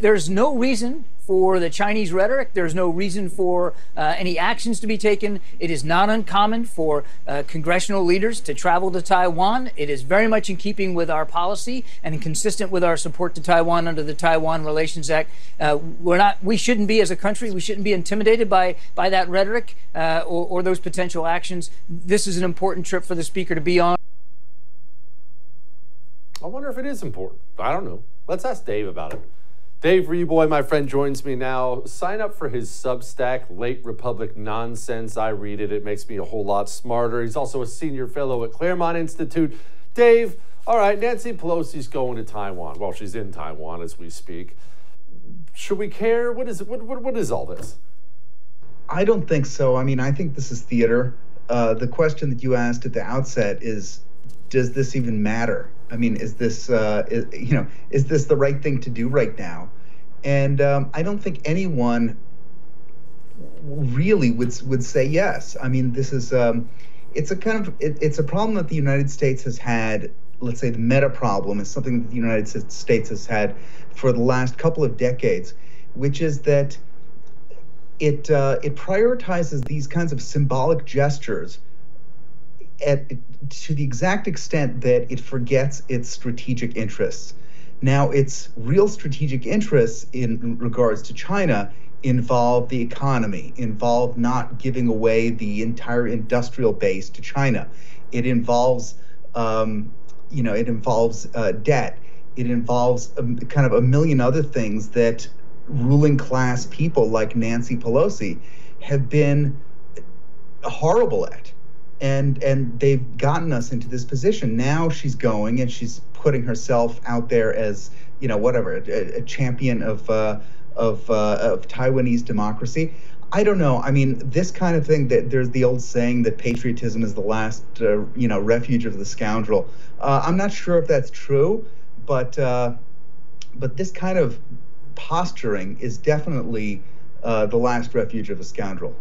There's no reason for the Chinese rhetoric. There's no reason for uh, any actions to be taken. It is not uncommon for uh, congressional leaders to travel to Taiwan. It is very much in keeping with our policy and consistent with our support to Taiwan under the Taiwan Relations Act. Uh, we're not. We shouldn't be as a country. We shouldn't be intimidated by by that rhetoric uh, or, or those potential actions. This is an important trip for the speaker to be on. I wonder if it is important. I don't know. Let's ask Dave about it. Dave Reaboi, my friend, joins me now. Sign up for his Substack, Late Republic Nonsense. I read it, it makes me a whole lot smarter. He's also a senior fellow at Claremont Institute. Dave, all right, Nancy Pelosi's going to Taiwan. Well, she's in Taiwan as we speak. Should we care? What is it? What, what, what is all this? I don't think so. I mean, I think this is theater. Uh, the question that you asked at the outset is does this even matter? I mean, is this uh, is, you know is this the right thing to do right now? And um, I don't think anyone really would would say yes. I mean, this is um, it's a kind of it, it's a problem that the United States has had. Let's say the meta problem is something that the United States has had for the last couple of decades, which is that it uh, it prioritizes these kinds of symbolic gestures at to the exact extent that it forgets its strategic interests. Now, its real strategic interests in regards to China involve the economy, involve not giving away the entire industrial base to China. It involves, um, you know, it involves uh, debt. It involves a, kind of a million other things that ruling class people like Nancy Pelosi have been horrible at and and they've gotten us into this position. Now she's going and she's putting herself out there as you know whatever a, a champion of uh, of uh, of Taiwanese democracy. I don't know. I mean, this kind of thing. That there's the old saying that patriotism is the last uh, you know refuge of the scoundrel. Uh, I'm not sure if that's true, but uh, but this kind of posturing is definitely uh, the last refuge of a scoundrel.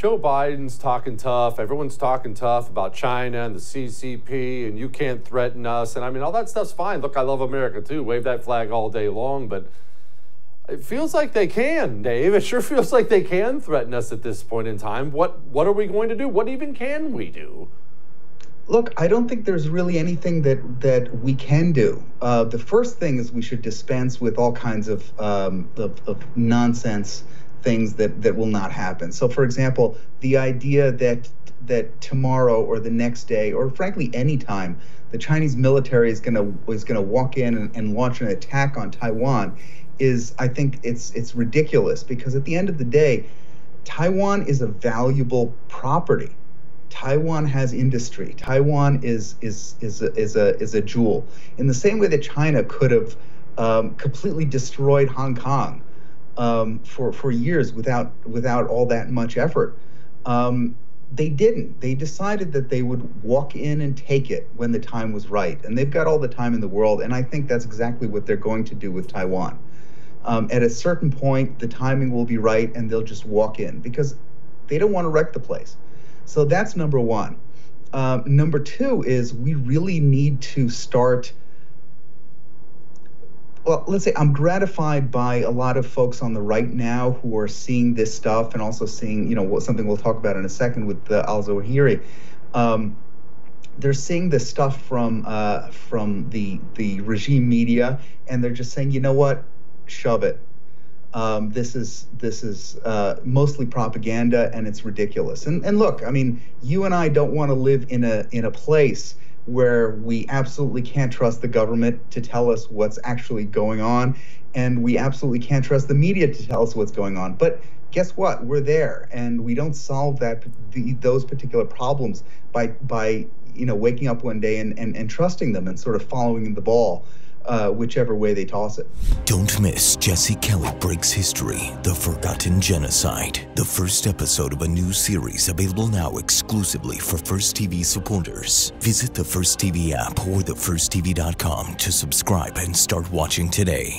Joe Biden's talking tough. Everyone's talking tough about China and the CCP, and you can't threaten us. And I mean, all that stuff's fine. Look, I love America too. Wave that flag all day long, but it feels like they can, Dave. It sure feels like they can threaten us at this point in time. What what are we going to do? What even can we do? Look, I don't think there's really anything that that we can do. Uh, the first thing is we should dispense with all kinds of um, of, of nonsense things that that will not happen. So, for example, the idea that that tomorrow or the next day or frankly any time the Chinese military is going to is to walk in and, and launch an attack on Taiwan is I think it's it's ridiculous because at the end of the day Taiwan is a valuable property. Taiwan has industry. Taiwan is is is a, is a is a jewel. In the same way that China could have um, completely destroyed Hong Kong um, for for years without without all that much effort. Um, they didn't. They decided that they would walk in and take it when the time was right, and they've got all the time in the world. And I think that's exactly what they're going to do with Taiwan. Um, at a certain point, the timing will be right, and they'll just walk in because they don't want to wreck the place. So that's number one. Uh, number two is we really need to start well, let's say I'm gratified by a lot of folks on the right now who are seeing this stuff and also seeing, you know, something we'll talk about in a second with uh, Al Zawahiri. Um, they're seeing this stuff from uh, from the the regime media, and they're just saying, you know what, shove it. Um, this is this is uh, mostly propaganda, and it's ridiculous. And and look, I mean, you and I don't want to live in a in a place where we absolutely can't trust the government to tell us what's actually going on, and we absolutely can't trust the media to tell us what's going on. But guess what? We're there, and we don't solve that the, those particular problems by by you know waking up one day and, and, and trusting them and sort of following the ball uh, whichever way they toss it. Don't miss Jesse Kelly Breaks History, The Forgotten Genocide, the first episode of a new series available now exclusively for First TV supporters. Visit the First TV app or thefirsttv.com to subscribe and start watching today.